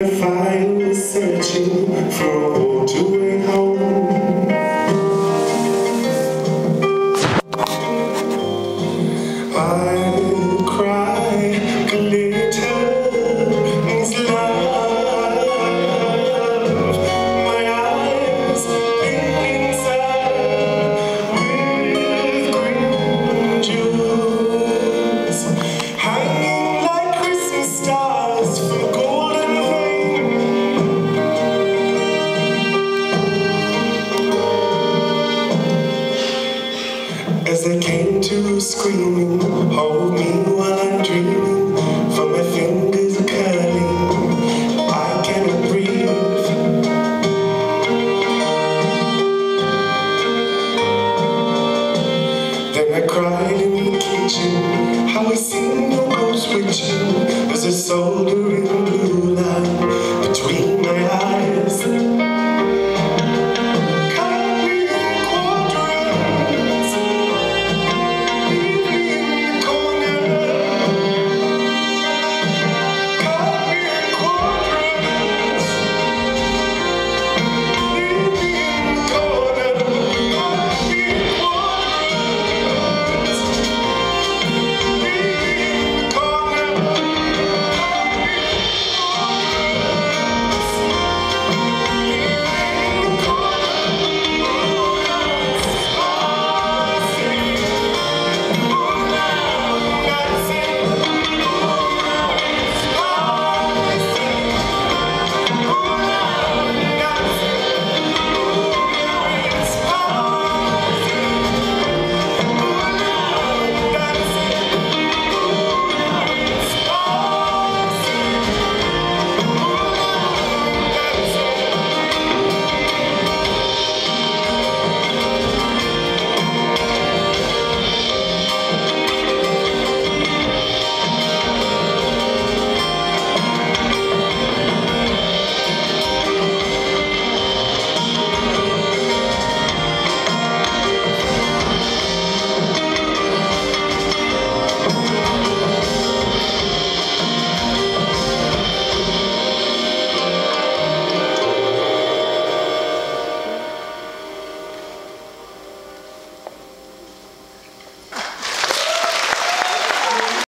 If I was searching for a waterway I came to screaming, hold me while I'm dreaming, for my fingers are curling, I cannot breathe. Then I cried in the kitchen, how a single words with you, as a soldering.